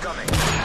incoming.